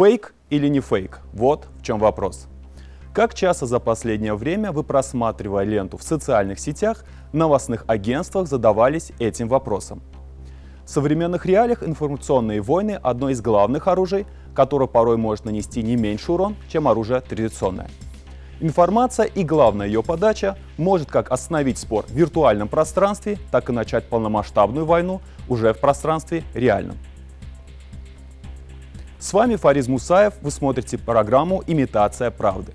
Фейк или не фейк? Вот в чем вопрос. Как часто за последнее время вы, просматривая ленту в социальных сетях, новостных агентствах задавались этим вопросом? В современных реалиях информационные войны – одно из главных оружий, которое порой может нанести не меньший урон, чем оружие традиционное. Информация и главная ее подача может как остановить спор в виртуальном пространстве, так и начать полномасштабную войну уже в пространстве реальном. С вами Фариз Мусаев, вы смотрите программу «Имитация правды».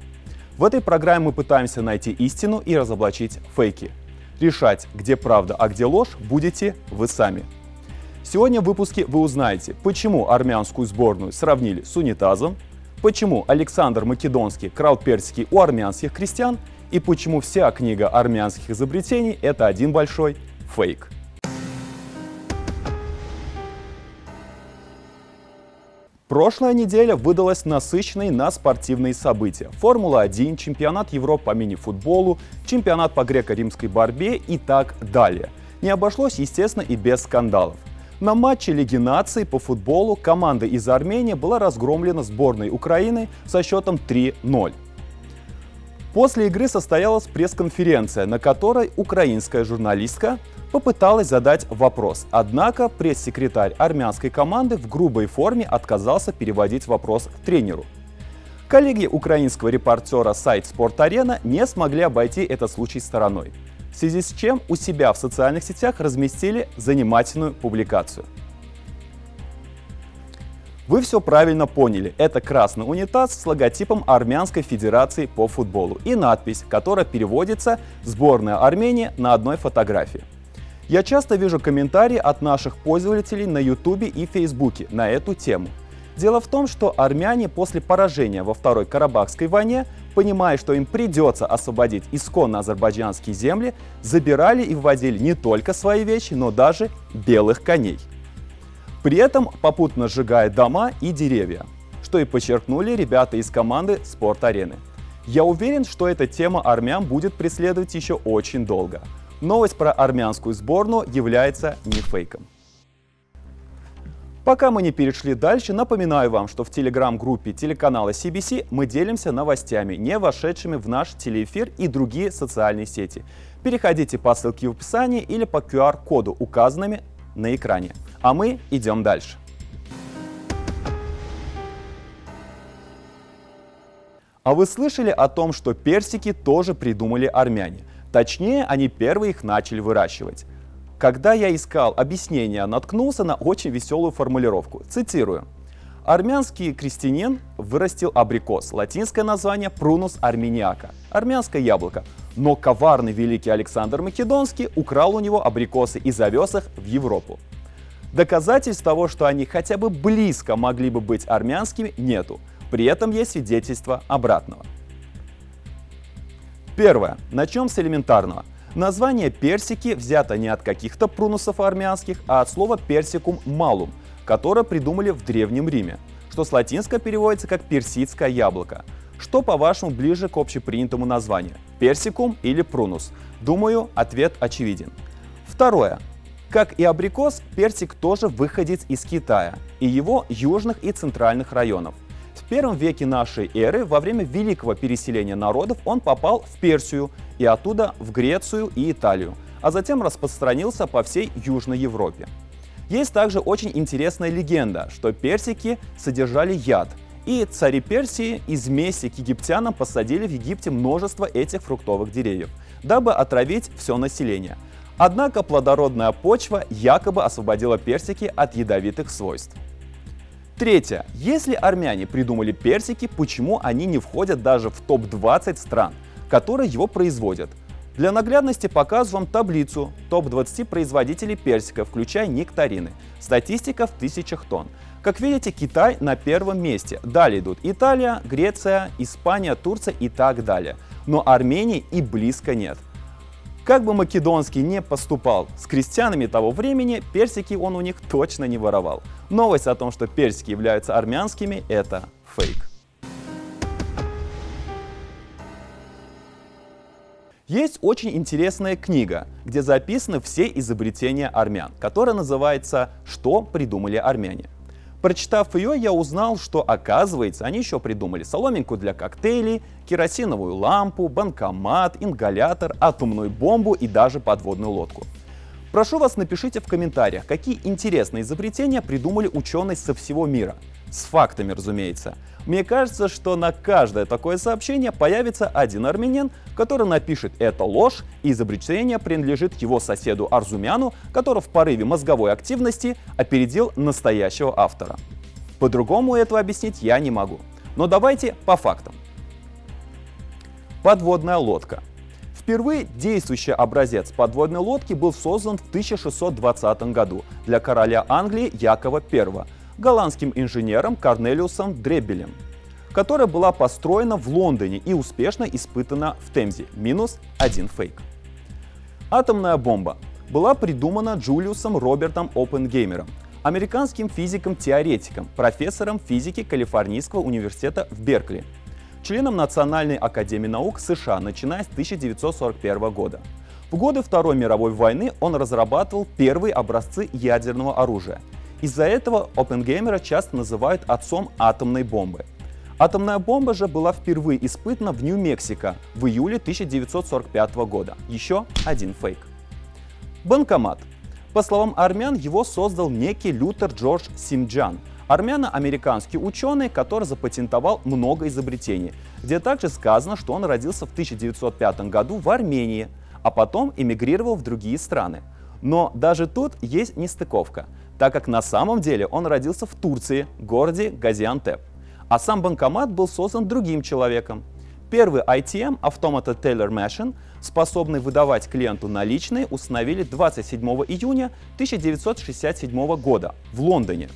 В этой программе мы пытаемся найти истину и разоблачить фейки. Решать, где правда, а где ложь, будете вы сами. Сегодня в выпуске вы узнаете, почему армянскую сборную сравнили с унитазом, почему Александр Македонский крал персики у армянских крестьян и почему вся книга армянских изобретений – это один большой фейк. Прошлая неделя выдалась насыщенной на спортивные события. Формула-1, чемпионат Европы по мини-футболу, чемпионат по греко-римской борьбе и так далее. Не обошлось, естественно, и без скандалов. На матче Лиги наций по футболу команда из Армении была разгромлена сборной Украины со счетом 3-0. После игры состоялась пресс-конференция, на которой украинская журналистка попыталась задать вопрос. Однако пресс-секретарь армянской команды в грубой форме отказался переводить вопрос к тренеру. Коллеги украинского репортера сайт «Спорт-арена» не смогли обойти этот случай стороной, в связи с чем у себя в социальных сетях разместили занимательную публикацию. Вы все правильно поняли. Это красный унитаз с логотипом Армянской Федерации по футболу и надпись, которая переводится «Сборная Армении» на одной фотографии. Я часто вижу комментарии от наших пользователей на YouTube и Facebook на эту тему. Дело в том, что армяне после поражения во Второй Карабахской войне, понимая, что им придется освободить исконно азербайджанские земли, забирали и вводили не только свои вещи, но даже белых коней. При этом попутно сжигая дома и деревья, что и подчеркнули ребята из команды «Спорт-арены». Я уверен, что эта тема армян будет преследовать еще очень долго – новость про армянскую сборную является не фейком. Пока мы не перешли дальше, напоминаю вам, что в телеграм-группе телеканала CBC мы делимся новостями, не вошедшими в наш телеэфир и другие социальные сети. Переходите по ссылке в описании или по QR-коду, указанными на экране. А мы идем дальше. А вы слышали о том, что персики тоже придумали армяне? Точнее, они первые их начали выращивать. Когда я искал объяснение, наткнулся на очень веселую формулировку. Цитирую. Армянский крестьянин вырастил абрикос, латинское название прунус армениака, армянское яблоко. Но коварный великий Александр Македонский украл у него абрикосы и завез их в Европу. Доказательств того, что они хотя бы близко могли бы быть армянскими, нету. При этом есть свидетельство обратного. Первое. Начнем с элементарного. Название персики взято не от каких-то прунусов армянских, а от слова персикум малум, которое придумали в Древнем Риме, что с латинского переводится как персидское яблоко. Что, по-вашему, ближе к общепринятому названию? Персикум или прунус? Думаю, ответ очевиден. Второе. Как и абрикос, персик тоже выходит из Китая и его южных и центральных районов. В первом веке нашей эры, во время великого переселения народов, он попал в Персию и оттуда в Грецию и Италию, а затем распространился по всей Южной Европе. Есть также очень интересная легенда, что персики содержали яд, и цари Персии из мести к египтянам посадили в Египте множество этих фруктовых деревьев, дабы отравить все население. Однако плодородная почва якобы освободила персики от ядовитых свойств. Третье. Если армяне придумали персики, почему они не входят даже в топ-20 стран, которые его производят? Для наглядности показываю вам таблицу топ-20 производителей персика, включая нектарины. Статистика в тысячах тонн. Как видите, Китай на первом месте. Далее идут Италия, Греция, Испания, Турция и так далее. Но Армении и близко нет. Как бы Македонский не поступал с крестьянами того времени, персики он у них точно не воровал. Новость о том, что персики являются армянскими, это фейк. Есть очень интересная книга, где записаны все изобретения армян, которая называется «Что придумали армяне?». Прочитав ее, я узнал, что, оказывается, они еще придумали соломинку для коктейлей, керосиновую лампу, банкомат, ингалятор, атомную бомбу и даже подводную лодку. Прошу вас, напишите в комментариях, какие интересные изобретения придумали ученые со всего мира. С фактами, разумеется. Мне кажется, что на каждое такое сообщение появится один армянин, который напишет «это ложь», и изобретение принадлежит его соседу Арзумяну, который в порыве мозговой активности опередил настоящего автора. По-другому этого объяснить я не могу. Но давайте по фактам. Подводная лодка. Впервые действующий образец подводной лодки был создан в 1620 году для короля Англии Якова I голландским инженером Корнелиусом Дребелем, которая была построена в Лондоне и успешно испытана в Темзе. Минус один фейк. Атомная бомба была придумана Джулиусом Робертом Опенгеймером, американским физиком-теоретиком, профессором физики Калифорнийского университета в Беркли, членом Национальной академии наук США, начиная с 1941 года. В годы Второй мировой войны он разрабатывал первые образцы ядерного оружия – из-за этого Оппенгеймера часто называют отцом атомной бомбы. Атомная бомба же была впервые испытана в Нью-Мексико в июле 1945 года. Еще один фейк. Банкомат. По словам армян, его создал некий Лютер Джордж Симджан, армяно-американский ученый, который запатентовал много изобретений, где также сказано, что он родился в 1905 году в Армении, а потом эмигрировал в другие страны. Но даже тут есть нестыковка так как на самом деле он родился в Турции, городе Газиантеп. А сам банкомат был создан другим человеком. Первый ITM, Automata Teller Machine, способный выдавать клиенту наличные, установили 27 июня 1967 года в Лондоне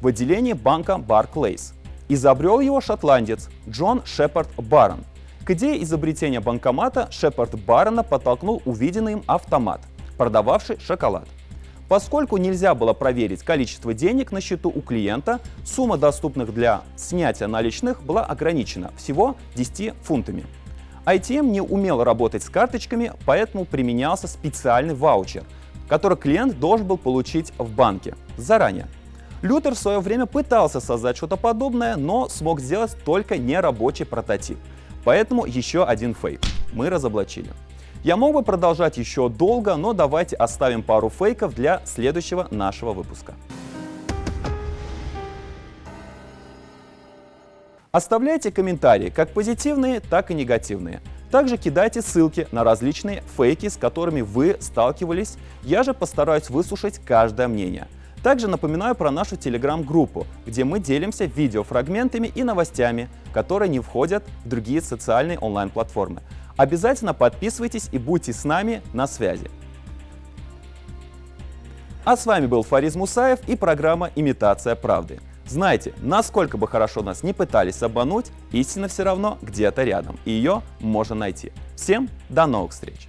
в отделении банка Barclays. Изобрел его шотландец Джон Шепард Барон. К идее изобретения банкомата Шепард Барона подтолкнул увиденный им автомат, продававший шоколад. Поскольку нельзя было проверить количество денег на счету у клиента, сумма доступных для снятия наличных была ограничена всего 10 фунтами. ITM не умел работать с карточками, поэтому применялся специальный ваучер, который клиент должен был получить в банке заранее. Лютер в свое время пытался создать что-то подобное, но смог сделать только нерабочий прототип. Поэтому еще один фейк. Мы разоблачили. Я мог бы продолжать еще долго, но давайте оставим пару фейков для следующего нашего выпуска. Оставляйте комментарии, как позитивные, так и негативные. Также кидайте ссылки на различные фейки, с которыми вы сталкивались. Я же постараюсь выслушать каждое мнение. Также напоминаю про нашу телеграм-группу, где мы делимся видеофрагментами и новостями, которые не входят в другие социальные онлайн-платформы. Обязательно подписывайтесь и будьте с нами на связи. А с вами был Фариз Мусаев и программа «Имитация правды». Знайте, насколько бы хорошо нас не пытались обмануть, истина все равно где-то рядом, и ее можно найти. Всем до новых встреч!